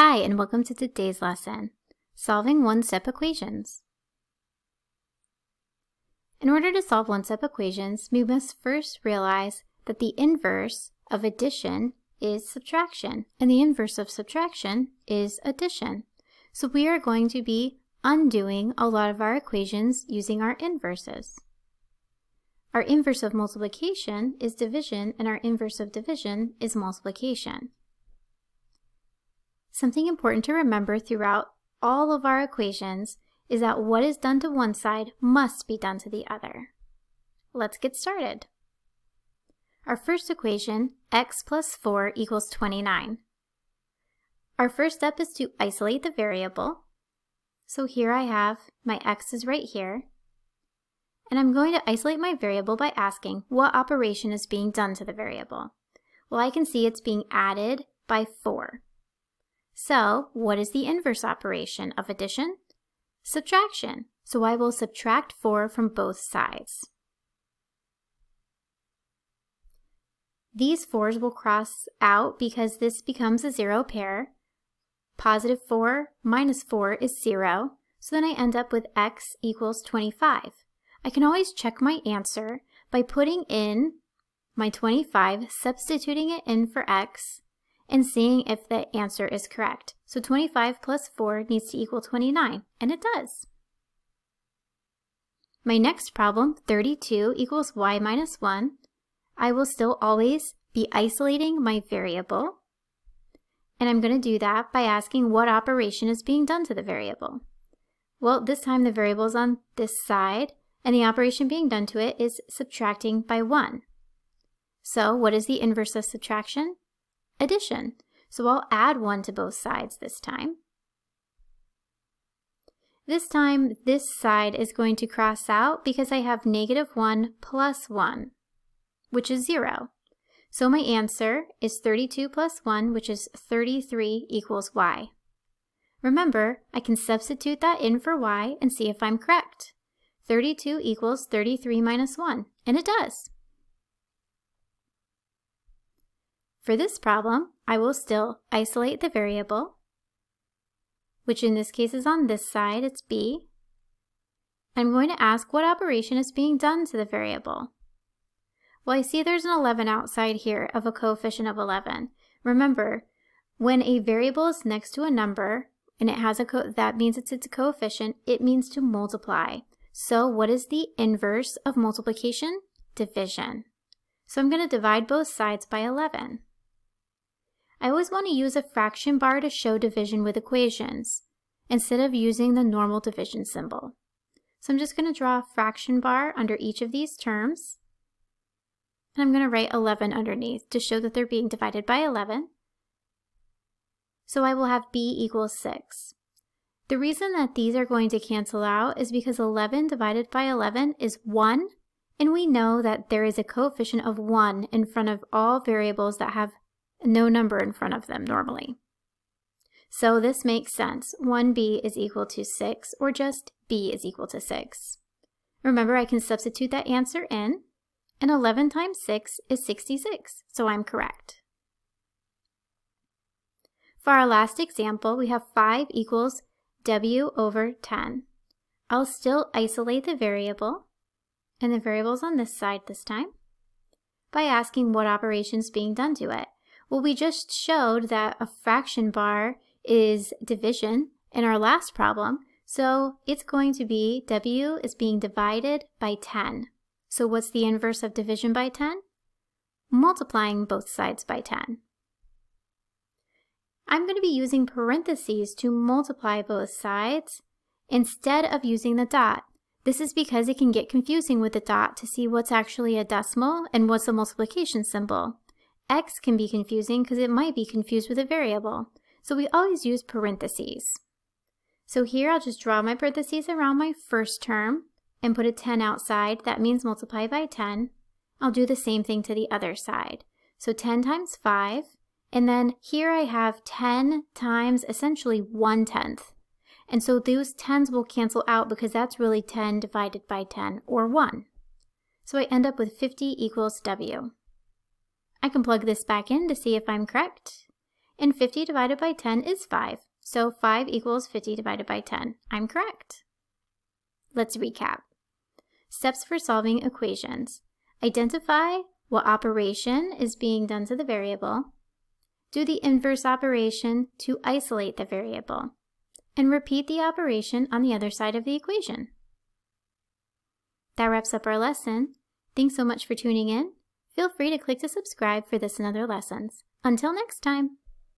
Hi, and welcome to today's lesson, Solving One-Step Equations. In order to solve one-step equations, we must first realize that the inverse of addition is subtraction, and the inverse of subtraction is addition. So we are going to be undoing a lot of our equations using our inverses. Our inverse of multiplication is division, and our inverse of division is multiplication. Something important to remember throughout all of our equations is that what is done to one side must be done to the other. Let's get started. Our first equation, x plus 4 equals 29. Our first step is to isolate the variable. So here I have my x is right here. And I'm going to isolate my variable by asking what operation is being done to the variable. Well, I can see it's being added by 4. So what is the inverse operation of addition? Subtraction. So I will subtract 4 from both sides. These 4's will cross out because this becomes a zero pair. Positive 4 minus 4 is 0, so then I end up with x equals 25. I can always check my answer by putting in my 25, substituting it in for x, and seeing if the answer is correct. So 25 plus 4 needs to equal 29, and it does. My next problem, 32 equals y minus 1. I will still always be isolating my variable, and I'm going to do that by asking what operation is being done to the variable. Well, this time the variable is on this side, and the operation being done to it is subtracting by 1. So what is the inverse of subtraction? Addition. So I'll add 1 to both sides this time. This time, this side is going to cross out because I have negative 1 plus 1, which is 0. So my answer is 32 plus 1, which is 33 equals y. Remember, I can substitute that in for y and see if I'm correct. 32 equals 33 minus 1, and it does. For this problem, I will still isolate the variable, which in this case is on this side, it's b. I'm going to ask what operation is being done to the variable. Well, I see there's an 11 outside here of a coefficient of 11. Remember, when a variable is next to a number, and it has a that means it's its coefficient, it means to multiply. So what is the inverse of multiplication? Division. So I'm going to divide both sides by 11. I always want to use a fraction bar to show division with equations, instead of using the normal division symbol. So I'm just going to draw a fraction bar under each of these terms, and I'm going to write 11 underneath to show that they're being divided by 11. So I will have b equals 6. The reason that these are going to cancel out is because 11 divided by 11 is 1, and we know that there is a coefficient of 1 in front of all variables that have no number in front of them normally. So this makes sense. 1b is equal to 6, or just b is equal to 6. Remember, I can substitute that answer in, and 11 times 6 is 66, so I'm correct. For our last example, we have 5 equals w over 10. I'll still isolate the variable, and the variable's on this side this time, by asking what operation's being done to it. Well, we just showed that a fraction bar is division in our last problem, so it's going to be W is being divided by 10. So what's the inverse of division by 10? Multiplying both sides by 10. I'm going to be using parentheses to multiply both sides instead of using the dot. This is because it can get confusing with the dot to see what's actually a decimal and what's a multiplication symbol. X can be confusing because it might be confused with a variable, so we always use parentheses. So here I'll just draw my parentheses around my first term and put a 10 outside. That means multiply by 10. I'll do the same thing to the other side. So 10 times 5, and then here I have 10 times essentially 1 tenth. And so those 10s will cancel out because that's really 10 divided by 10, or 1. So I end up with 50 equals W. I can plug this back in to see if I'm correct. and 50 divided by 10 is 5. So 5 equals 50 divided by 10. I'm correct. Let's recap. Steps for solving equations. Identify what operation is being done to the variable. Do the inverse operation to isolate the variable. And repeat the operation on the other side of the equation. That wraps up our lesson. Thanks so much for tuning in. Feel free to click to subscribe for this and other lessons. Until next time!